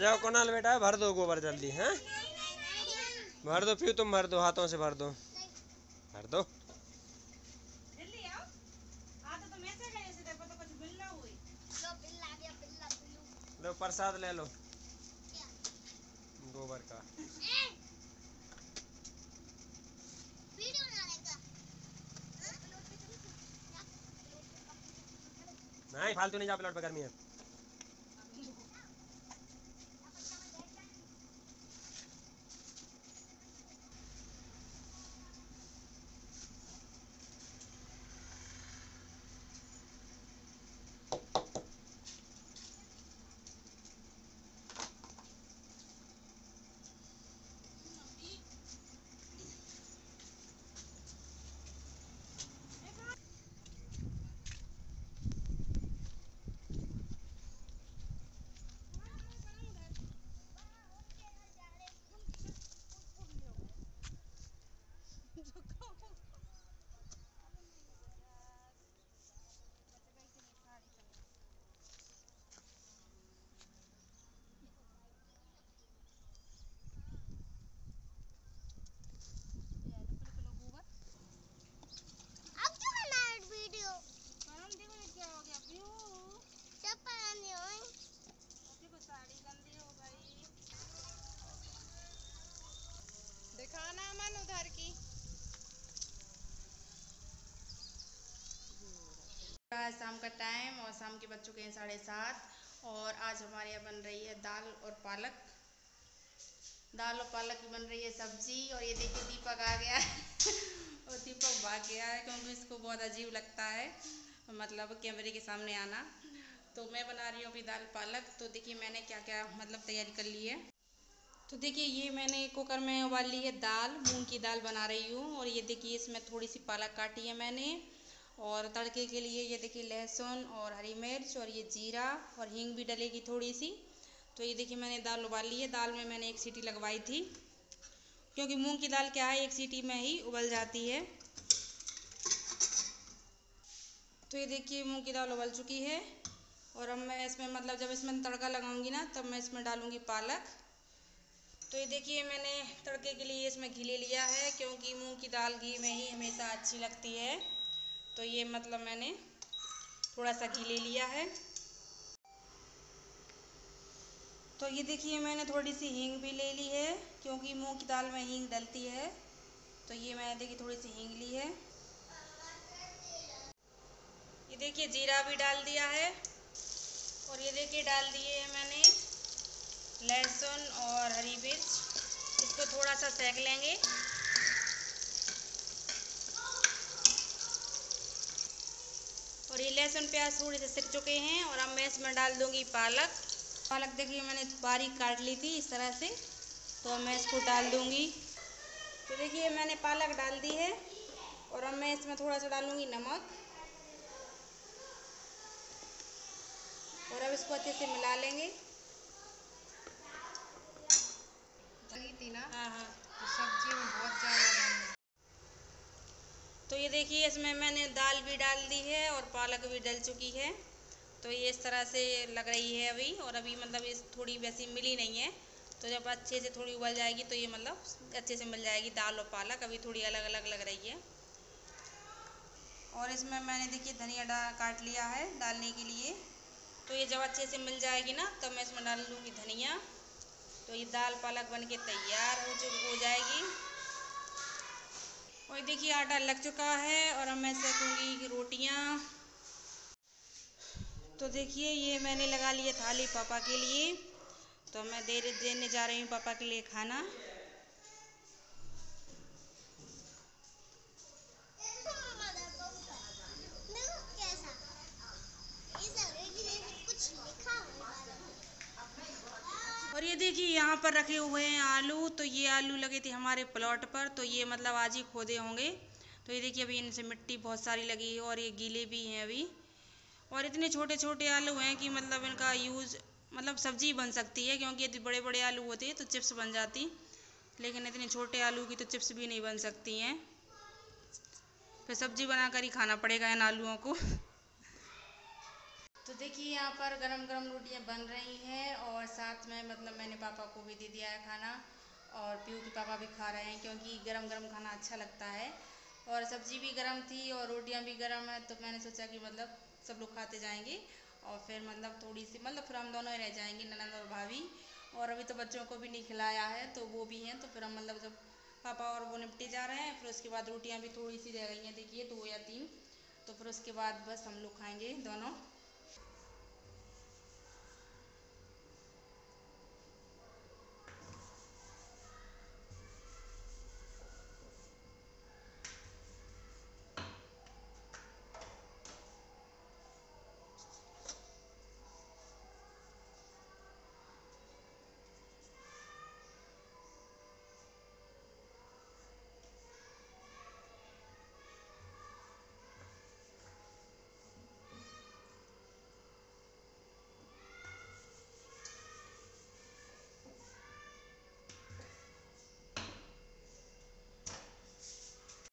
जाओ कोनाल बेटा, भर दो गोबर जल्दी, हैं? भर दो, फिर तुम भर दो, हाथों से भर दो। भर दो। लो, प्रसाद ले लो। गोबर का। नहीं, फालतू नहीं जा, प्लॉट पे गर्मी है दिखाना मन उधर की शाम का टाइम और शाम के बज चुके हैं साढ़े सात। और आज हमारे यहाँ बन रही है दाल और पालक। दाल और पालक की बन रही है सब्ज़ी। और ये देखिए दीपक आ गया है। और दीपक भाग गया है क्योंकि इसको बहुत अजीब लगता है मतलब कैमरे के सामने आना। तो मैं बना रही हूँ अभी दाल पालक। तो देखिए मैंने क्या क्या मतलब तैयारी कर ली है। तो देखिए ये मैंने कुकर में उबाल ली है दाल। मूंग की दाल बना रही हूँ। और ये देखिए इसमें थोड़ी सी पालक काटी है मैंने। और तड़के के लिए ये देखिए लहसुन और हरी मिर्च और ये जीरा और हींग भी डलेगी थोड़ी सी तो ये देखिए मैंने दाल उबाल ली है। दाल में मैंने एक सीटी लगवाई थी, क्योंकि मूंग की दाल क्या है, एक सीटी में ही उबल जाती है। तो ये देखिए मूंग की दाल उबल चुकी है और अब मैं इसमें मतलब जब इसमें तड़का लगाऊँगी ना, तब मैं इसमें डालूँगी पालक। तो ये देखिए मैंने तड़के के लिए इसमें घी ले लिया है, क्योंकि मूंग की दाल घी में ही हमेशा अच्छी लगती है। तो ये मतलब मैंने थोड़ा सा घी ले लिया है। तो ये देखिए, मैंने थोड़ी सी हींग भी ले ली है, क्योंकि मूंग की दाल में हींग डलती है। तो ये मैंने देखिए, थोड़ी सी हींग ली है। ये देखिए, जीरा भी डाल दिया है। और ये देखिए, डाल दिए है मैंने लहसुन और हरी मिर्च। इसको थोड़ा सा सेक लेंगे। और ये लहसुन प्याज थोड़े से सिक चुके हैं और अब मैं इसमें डाल दूँगी पालक। पालक देखिए मैंने बारीक काट ली थी इस तरह से तो अब मैं इसको डाल दूँगी। तो देखिए मैंने पालक डाल दी है और अब मैं इसमें थोड़ा सा डालूँगी नमक। और अब इसको अच्छे से मिला लेंगे। थी ना हाँ हाँ। तो सब्ज़ी में बहुत ज़्यादा तो ये देखिए, इसमें मैंने दाल भी डाल दी है और पालक भी डल चुकी है। तो ये इस तरह से लग रही है अभी और अभी मतलब इस थोड़ी वैसी मिली नहीं है। तो जब अच्छे से थोड़ी उबल जाएगी तो ये मतलब अच्छे से मिल जाएगी दाल और पालक। अभी थोड़ी अलग अलग लग रही है। और इसमें मैंने देखिए धनिया डा, काट लिया है डालने के लिए। तो ये जब अच्छे से मिल जाएगी ना, तब मैं इसमें डाल लूँगी धनिया। तो ये दाल पालक बन के तैयार हो चुक, हो जाएगी। और देखिए आटा लग चुका है और अब मैं सेकूँगी रोटियाँ। तो देखिए, ये मैंने लगा लिया थाली पापा के लिए। तो मैं देने जा रही हूँ पापा के लिए खाना। देखिए, यहाँ पर रखे हुए हैं आलू। तो ये आलू लगे थे हमारे प्लॉट पर। तो ये मतलब आज ही खोदे होंगे। तो ये देखिए, अभी इनसे मिट्टी बहुत सारी लगी है और ये गीले भी हैं अभी। और इतने छोटे छोटे आलू हैं कि मतलब इनका यूज़ मतलब सब्ज़ी बन सकती है, क्योंकि यदि बड़े बड़े आलू होते तो चिप्स बन जाती। लेकिन इतने छोटे आलू की तो चिप्स भी नहीं बन सकती हैं। फिर सब्ज़ी बनाकर ही खाना पड़ेगा इन आलूओं को। देखिए, यहाँ पर गरम गरम रोटियाँ बन रही हैं और साथ में मतलब मैंने पापा को भी दे दिया है खाना और पीयू के पापा भी खा रहे हैं क्योंकि गरम गरम खाना अच्छा लगता है। और सब्ज़ी भी गरम थी और रोटियाँ भी गरम है तो मैंने सोचा कि मतलब सब लोग खाते जाएँगे और फिर मतलब थोड़ी सी मतलब फिर हम दोनों ही रह जाएँगे, ननद और भाभी। और अभी तो बच्चों को भी नहीं खिलाया है तो वो भी हैं तो फिर हम मतलब जब पापा और वो निपटे जा रहे हैं, फिर उसके बाद रोटियाँ भी थोड़ी सी रह गई हैं, देखिए, दो या तीन। तो फिर उसके बाद बस हम लोग खाएँगे दोनों।